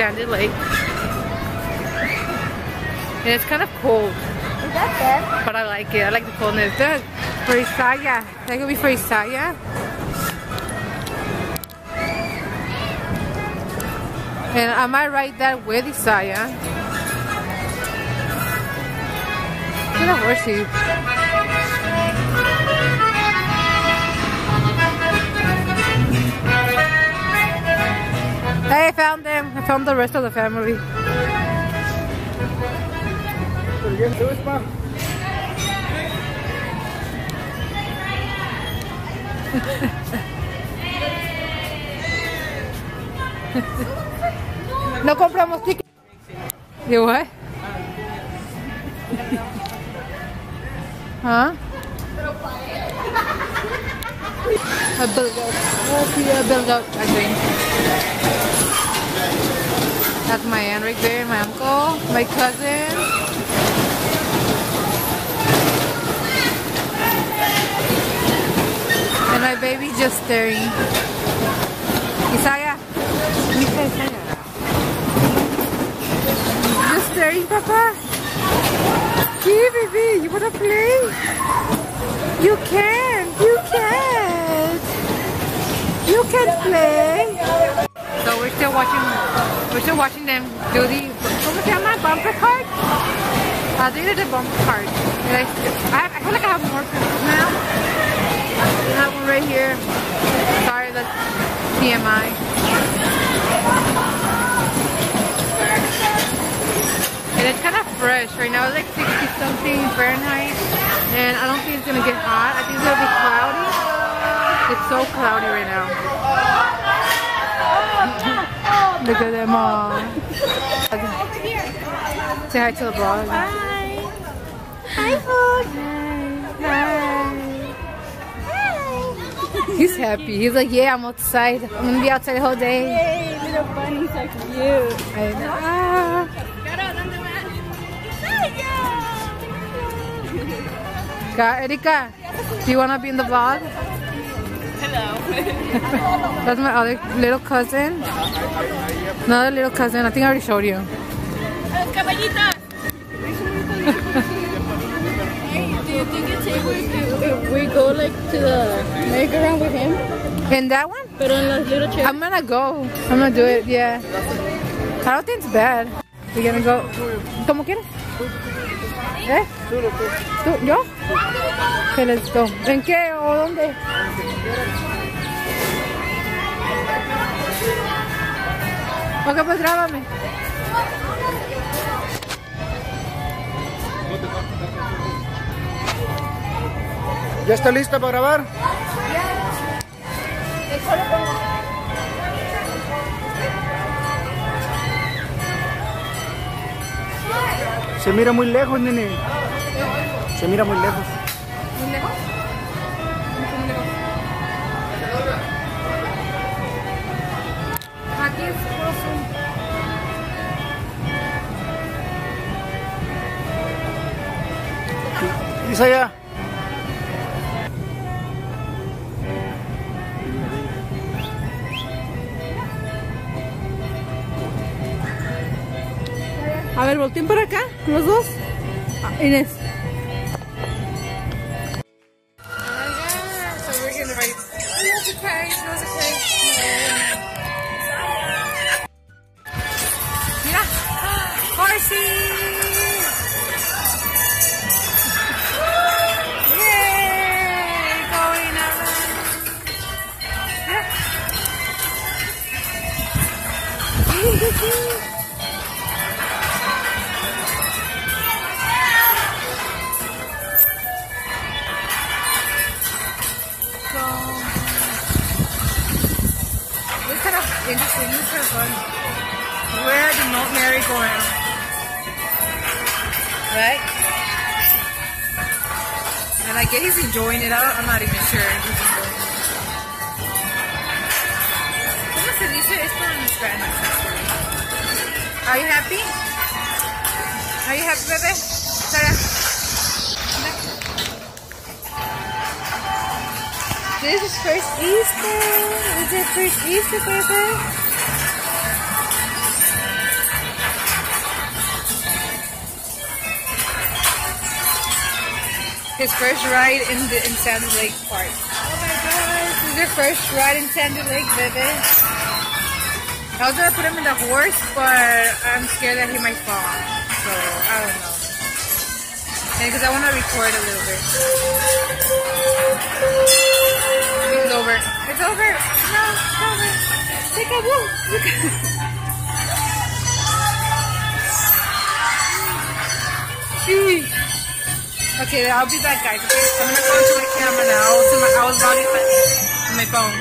Sandy Lake. And it's kind of cold. Is that them? But I like it. I like the coldness. Good. For Isaya. That could be for Isaya. And I might write that with Isaiah. Look at horsey. Hey, found. I found the rest of the family. No compramos tickets. You what? huh? A build up. Oh, yeah, build up, I think. That's my aunt right there, my uncle, my cousin. And my baby just staring. Isaiah. Isaiah. Just staring, Papa. See, baby, you wanna play? You can, you can. You can play. So we're still watching, we're still watching them do the, ¿cómo se llama? Bumper card? Uh, they did the bumper card. I, I, feel like I have more pictures now. I have one right here. Sorry, that's TMI. And it's kind of fresh right now. It's like 60 something Fahrenheit. And I don't think it's gonna get hot. I think it's gonna be cloudy. It's so cloudy right now. Look at them all. Say hi to the vlog. Hi. Hi, Food. Hi. Hi. He's happy. He's like, yeah, I'm outside. I'm gonna be outside the whole day. Yay, little bunnies are cute. I know. Ka- Erika, do you wanna be in the vlog? Hello. That's my other little cousin. Another little cousin. I think I already showed you. Uh, Caballitas. hey, do you think it's safe if, if we go like to the merry-go-round with him? In that one? But on las little chairs? I'm gonna go. I'm gonna do it, yeah. I don't think it's bad. We're gonna go. ¿Cómo quieres? ¿Eh? ¿Tú? ¿Yo? Okay, let's go. ¿En qué o dónde? Ok, pues grábame. ¿Ya está lista para grabar? Se mira muy lejos, nene. Se mira muy lejos. ¿Muy lejos? Aquí es puro zoom. Isaya. A ver, acá, los dos. Ah, Inés. Is it first Easter, baby? His first ride in the in Sandy Lake Park. Oh my gosh, this is your first ride in Sandy Lake, baby. I was gonna put him in the horse, but I'm scared that he might fall. So I don't know. Because I want to record a little bit. It's over. No, it's over. Take a. Sheesh. Okay, I'll be back, guys. Okay, I'm gonna go into my camera now. So my, I was my, my phone.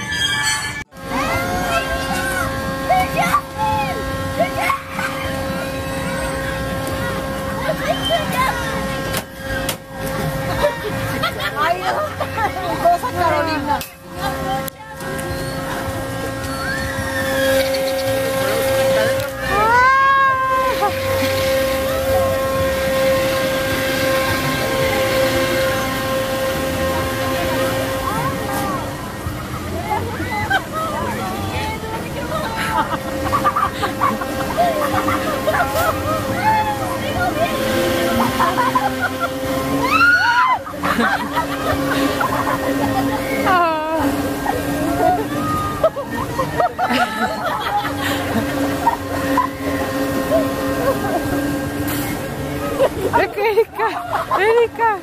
Erika. Erika.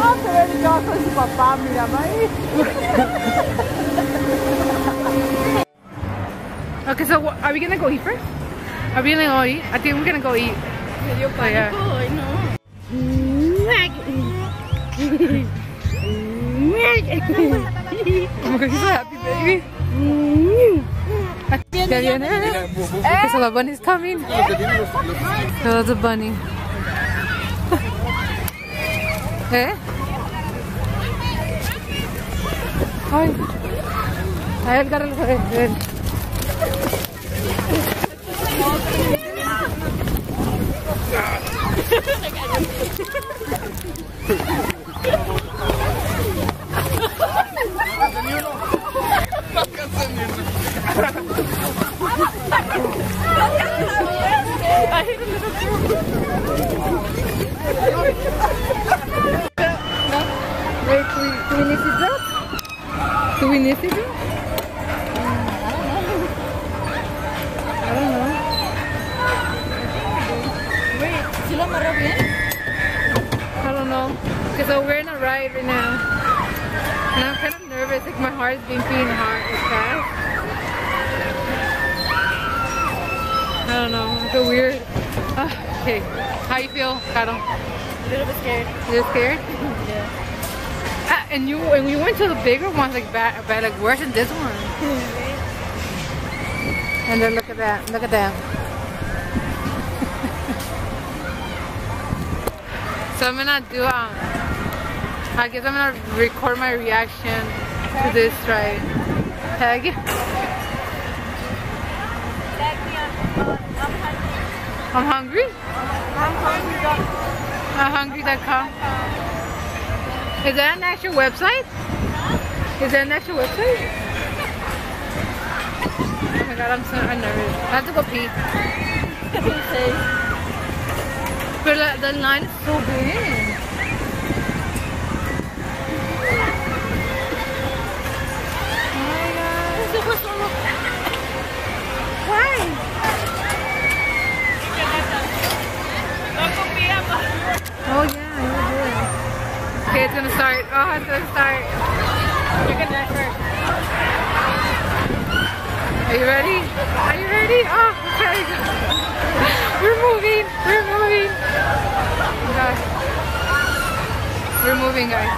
Ah, pero estaba con su papá, mira, ahí. Okay, so what, are we gonna go eat first? Are we gonna go eat? I think we're gonna go eat. Me dio Oh, pánico, no. Oh my god, he's so happy, baby. Ya viene. Okay, so the bunny's coming. Oh, the bunny. ¿Eh? Ay. Ay, el carro, ven, Wait, do we, do we need to drop? Do we need to drop? I don't know. Wait, ¿sí lo amarró bien? I don't know. Because we're in a ride right now. And I'm kind of nervous. Like my heart is beating hard fast. Don't feel weird. Ah, okay. How you feel, Caro? A little bit scared. You scared? Yeah. Ah, and you and we went to the bigger ones, like bad, bad, like worse than this one. And then look at that. Look at that. so I'm gonna do um. I guess I'm gonna record my reaction to this ride. Peg. I'm hungry. I'm hungry. Hungry.com. Is that an actual website? Is that an actual website? Oh my god, I'm so I'm nervous. I have to go pee. But the, the line is so big. Gonna start. Oh, it's gonna start. Are you ready? Are you ready? Oh, okay. We're moving. We're moving. Gosh. We're moving, guys.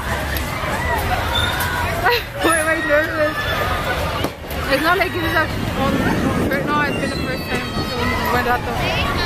Why am I nervous? It's not like it's a on no, it's been the first time. So rato.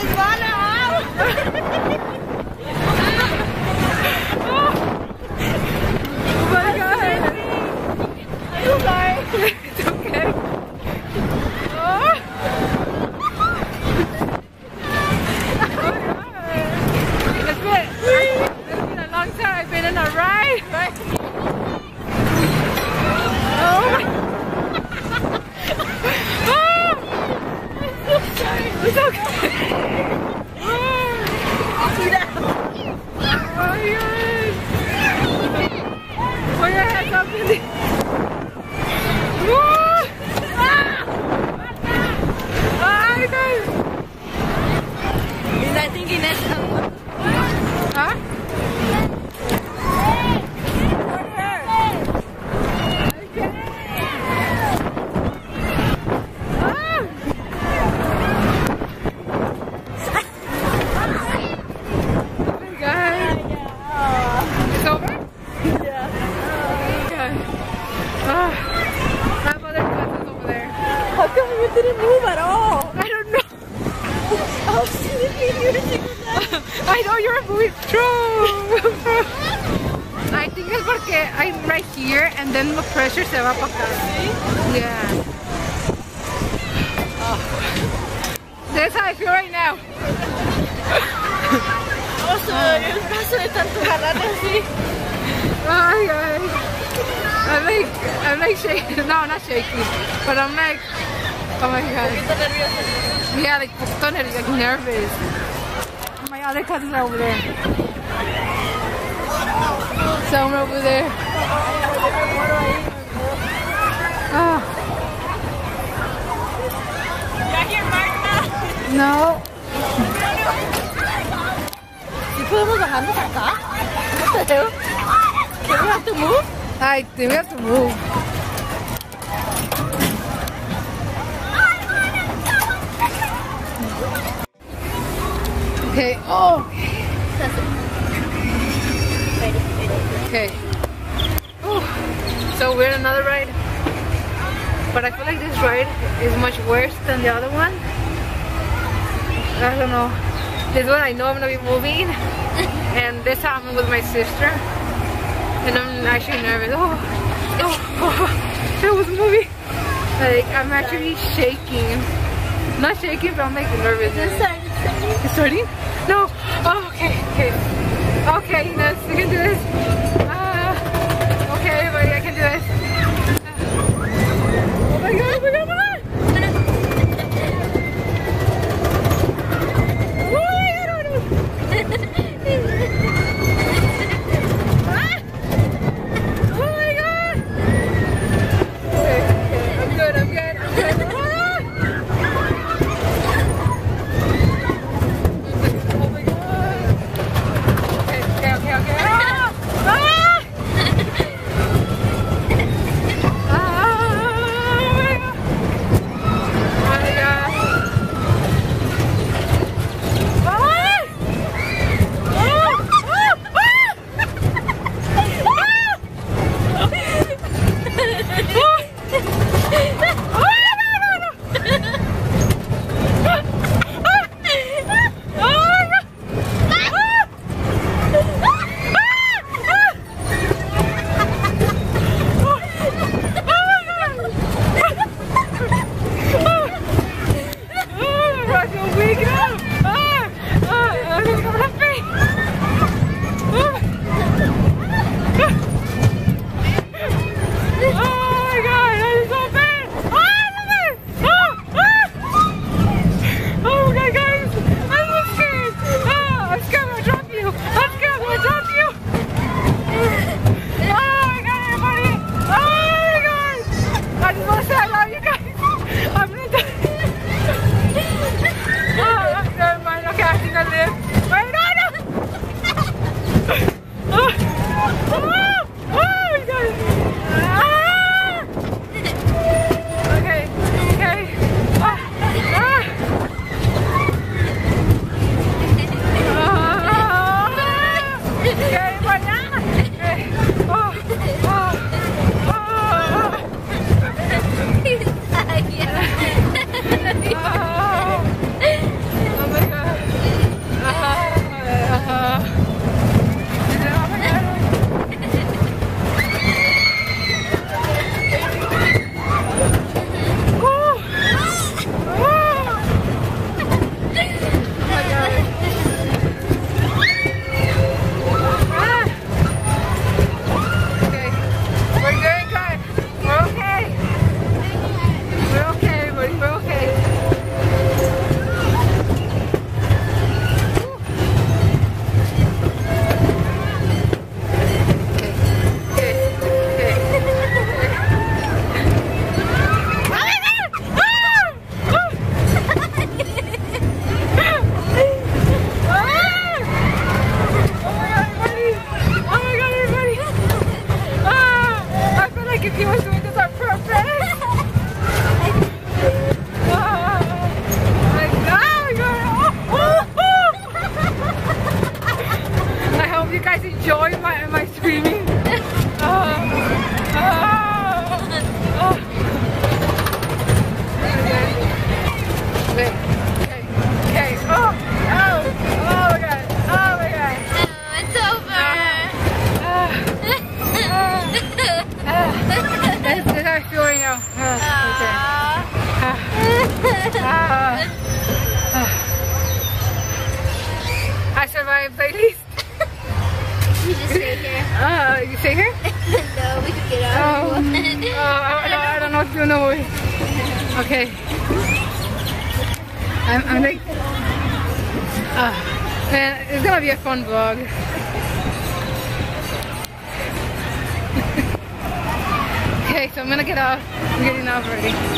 is water. funkiness of Vamos a ver el brazo de tanto jalar así. Ay, ay. I'm like, I'm like shaking. No, not shaking. But I'm like, oh my god. Yeah, like, poquito ner- like nervous. Oh my other cousins are over there. Someone over there. Oh, Ya here, Marta. no. ¿Sí podemos bajarnos acá? No creo. Can we have to move? I think we have to move. Okay. Oh. Okay. So we're in another ride. But I feel like this ride is much worse than the other one. I don't know. This one I know I'm gonna be moving. And this time I'm with my sister. And I'm actually nervous. Oh, oh, oh. It was moving. Like I'm actually shaking. Not shaking, but I'm like nervous. It's starting? No. Oh, okay, okay. Okay, you can do this. Already.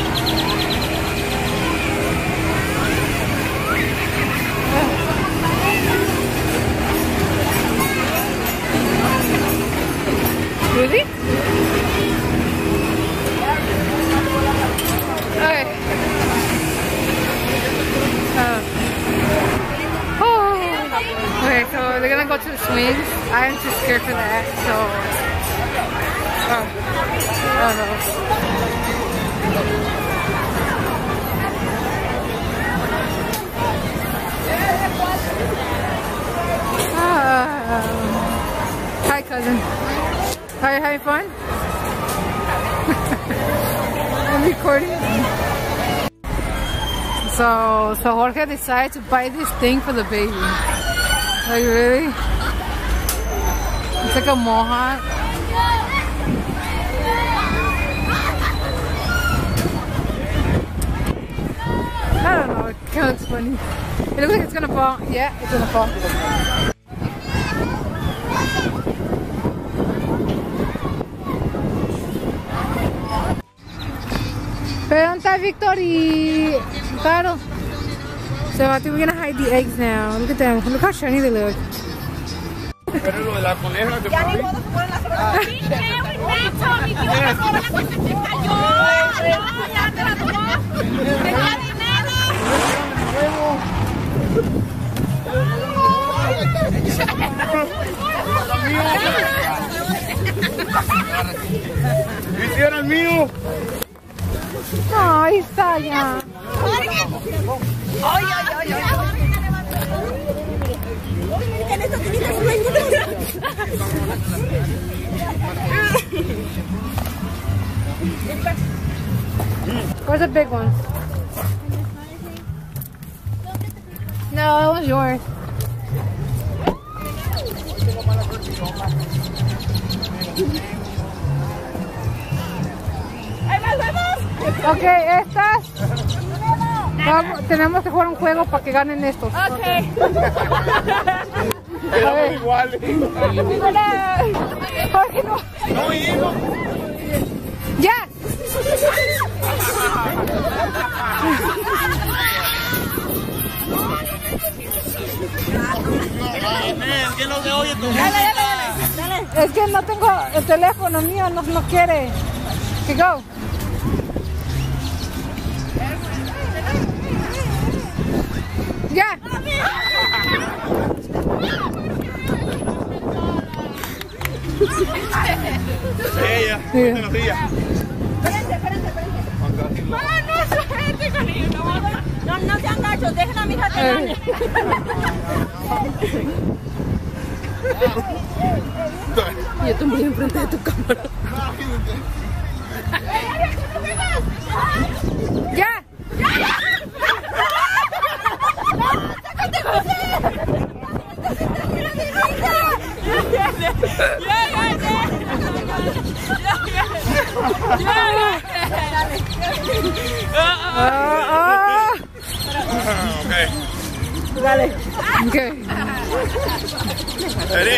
So, so Jorge decided to buy this thing for the baby. Like really? It's like a mohawk. I don't know. It kind of looks funny. It looks like it's gonna fall. Yeah, it's gonna fall. Pero ¿dónde está Victor y Caro? So I think we're gonna hide the eggs now. Look at them. Look how shiny they look. Where's the big one? No, that one's yours. Ok, estas. Vamos, tenemos que jugar un juego para que ganen estos. Éramos iguales. Hola. Jorge, no. No, es que no dale, dale, Es que no tengo el teléfono mío, no, no quiere. Que go. Ya. Ella, sí. Buenos días. No, no sean gachos, dejen a mi hija que gane. Yo muy enfrente de tu cámara. ¡Ya! Ah, ah. Ok. Okay. Ready?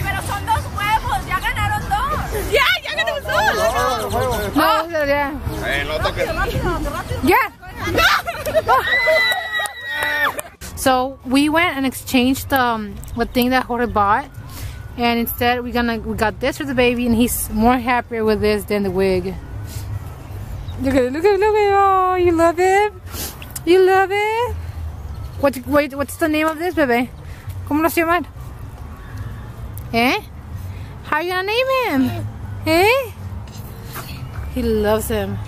Pero son dos huevos, ya ganaron dos. Ya, ya ganamos dos. No, ya. Eh, no toques. Yeah. so we went and exchanged um, the thing that Jorge bought, and instead we're gonna we got this for the baby, and he's more happier with this than the wig. Look at it! Look at it! Look at it! Oh, you love it! You love it! What? Wait, what's the name of this, baby? ¿Cómo lo llaman? Eh? How you gonna name him? Eh? He loves him.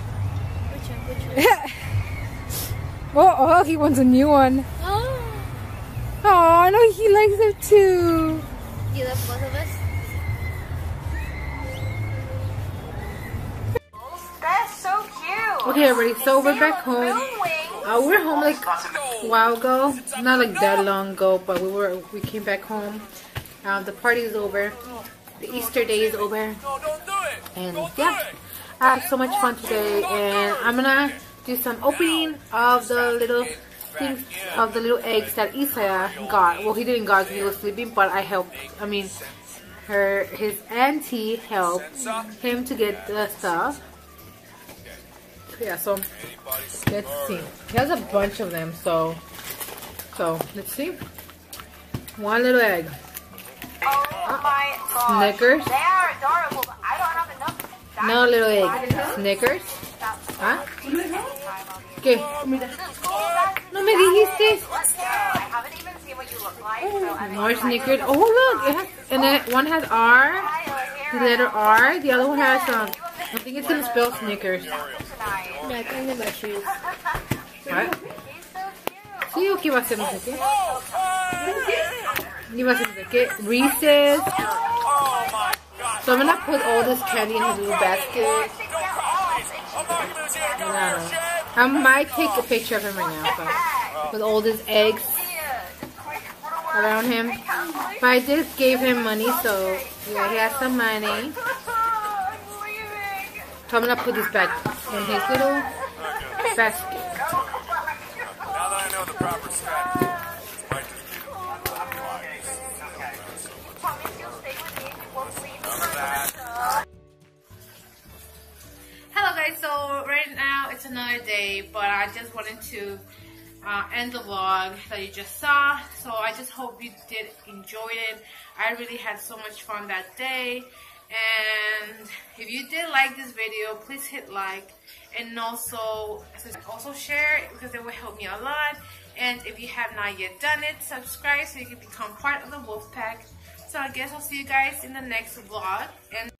Oh, oh, he wants a new one. Oh, Oh, no, he likes it too. You love both of us? So. Okay, everybody, so we're back home. Moon Uh, we were home like a while ago, not like that long ago, but we were we came back home. Um, the party is over, the Easter day is over, and yeah, I had so much fun today. And I'm gonna do some opening of the little things of the little eggs that Isaiah got. Well, he didn't got because he was sleeping, but I helped. I mean, her his auntie helped him to get the stuff. Yeah, so let's see. He has a bunch of them, so so let's see. One little egg. Oh my god. Snickers. They are adorable, but I don't have enough. No little egg. Snickers. ¿Ah? ¿Qué? No me dijiste. I haven't even seen what you look like. So I More Snickers. Oh look, it has, and then one has R, the letter R. The other one has um. I think it's gonna spell Snickers. Yeah, kind of my shoes. What? He's so cute. Sí, o qué va a ser no sé qué. Iba a ser no sé qué. Reese's. So I'm gonna put all this candy in his little basket. And I might take a picture of him right now, but with all these eggs around him. But I just gave him money, so yeah, he has some money. So I'm gonna put this back in his little basket. It's another day, but I just wanted to uh, end the vlog that you just saw. So I just hope you did enjoy it. I really had so much fun that day. And if you did like this video, please hit like and also also share because it will help me a lot. And if you have not yet done it, subscribe so you can become part of the wolf pack. So I guess I'll see you guys in the next vlog. And